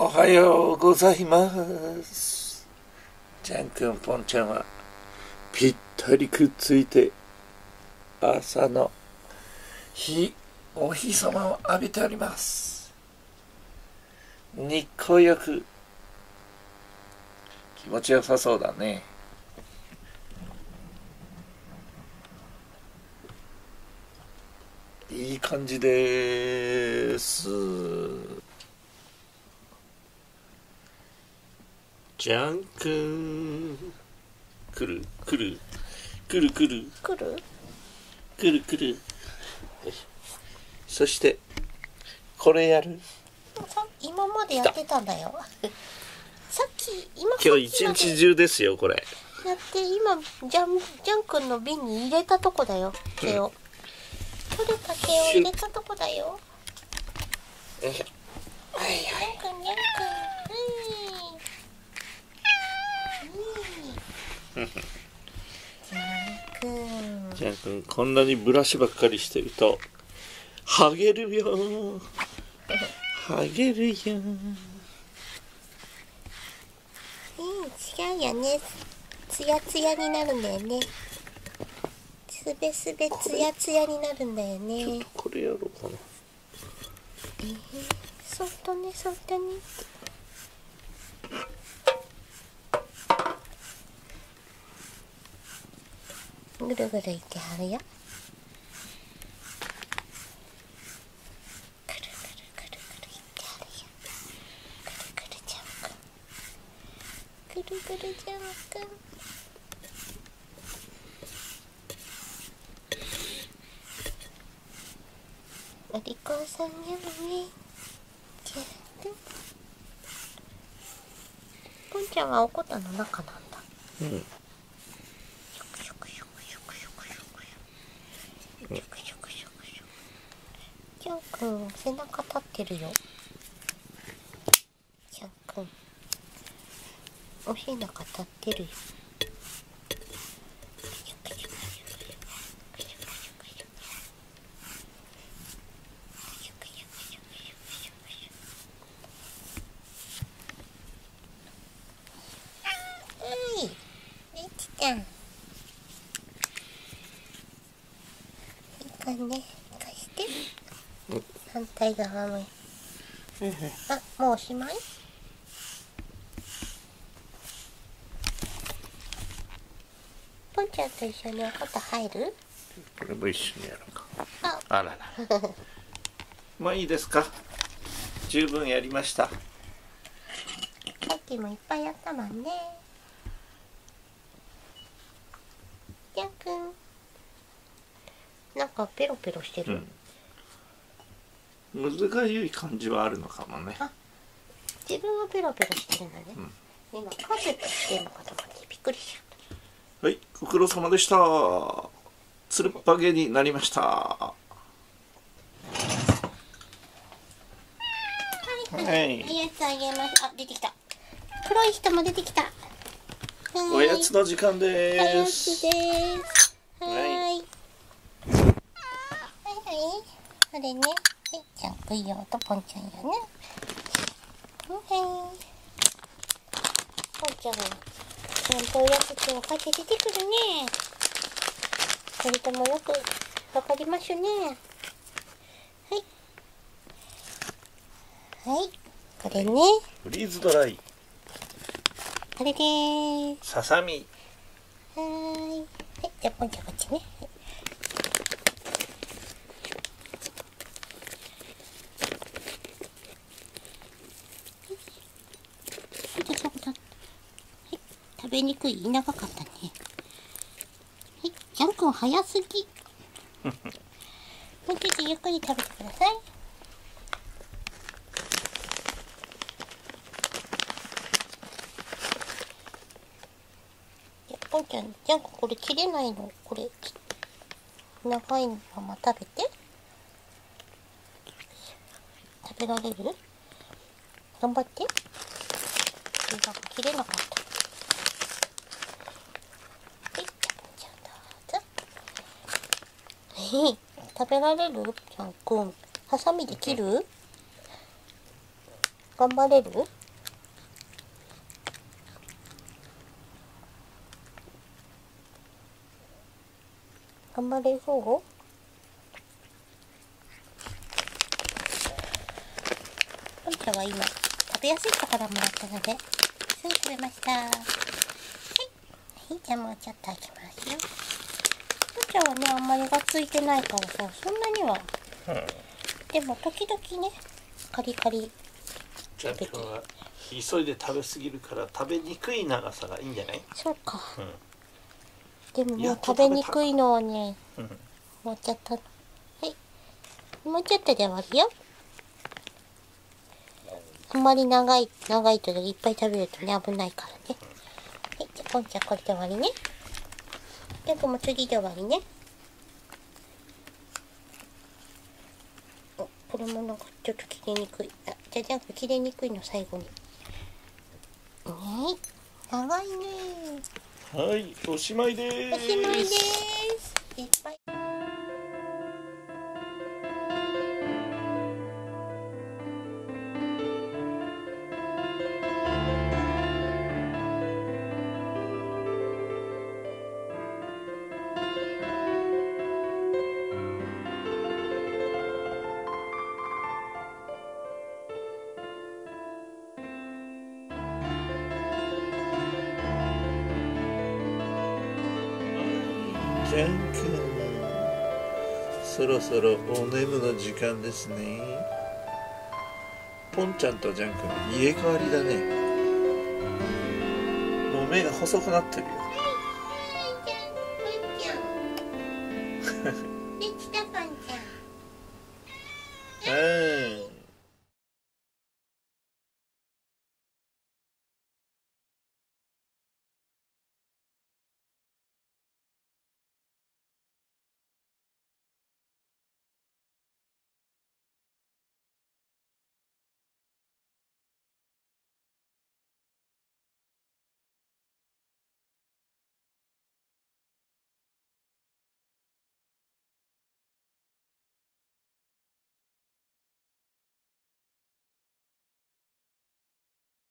おはようございます。ジャン君、ポンちゃんはぴったりくっついて朝の日、お日様を浴びております。日光浴、気持ちよさそうだね。いい感じです。じゃんくん。くる、くる、くるくる、来る？くるくる。そして、これやる？さ今までやってたんだよ。さっき今今日一日中ですよ、これ。やって今ジャンジャン君の瓶に入れたとこだよ毛を、取れた毛を入れたとこだよ。よいしょ。はい。ジャン君ジャン君うんジャン君こんなにブラシばっかりしてると、ハゲるよ。ハゲるよ。うん違うよねツヤツヤになるんだよねすべすべツヤツヤになるんだよねこれやろうかな。そっとねそっとねぐるぐるいってはるよぐるぐるぐるぐるいってはるよぐるぐるジャンプぐるぐるジャンプお利口さんやもねじゃあねポンちゃんはおこたの中なんだうん。ジャン君背中立ってるよ。ちゃんくん。お背中立ってるよ。反対側もあもうおしまい？ポンちゃんと一緒におこと入る？これも一緒にやろうか。あ。あらら。もういいですか？十分やりました。さっきもいっぱいやったもんね。ジャン君なんかペロペロしてる、うん。難しい感じはあるのかもね。自分はペロペロしてるんだね、今カーペットしてるのかと思ってびっくりしちゃっはい、ご苦労様でした。つるっぱげになりました。たはい。はい。おやつあげます。あ出てきた。黒い人も出てきた。おやつの時間おでやつす。です。はーい。ははいはい。これね。はいちゃんくいよとポンちゃんよね。はい。ポンちゃんちゃんとおやつ手をかけて出てくるね。二人ともよくわかりますね。はい。はい。これね。フリーズドライ、これでーす。ささみ。はーい。はい、じゃあポンちゃんこっちね。はいはいはい食べにくい長かったね。はい、ジャン君早すぎ。もうちょっとゆっくり食べてください。いやポンちゃん、ジャン君これ切れないの？これ、き長いまま食べて。食べられる？頑張って。切れなかった。はい、じゃあ食べられる？ジャン。君。ハサミで切る？頑張れる？頑張れそう？ポンちゃんは今食べやすいところもらったのですぐ食べました。はい。はいじゃあもうちょっとあげますよちゃんはねあんまりがついてないからさそんなにはでも時々ねカリカリじゃんくんは急いで食べ過ぎるから食べにくい長さがいいんじゃないそうかうんでももう食べにくいのはねうんもうちょっとはいもうちょっとで終わるよあんまり長い長いといっぱい食べるとね危ないからねはいじゃあポンちゃんこれで終わりねジャンクも次で終わりね。おこれもなんかちょっと切れにくい。あじゃあジャンク切れにくいの最後に。ねい長いね。はいおしまいでーおしまいです。いっぱいじゃんくんそろそろお眠の時間ですね。ポンちゃんとジャンくん入れ替わりだね。もう目が細くなってるよ。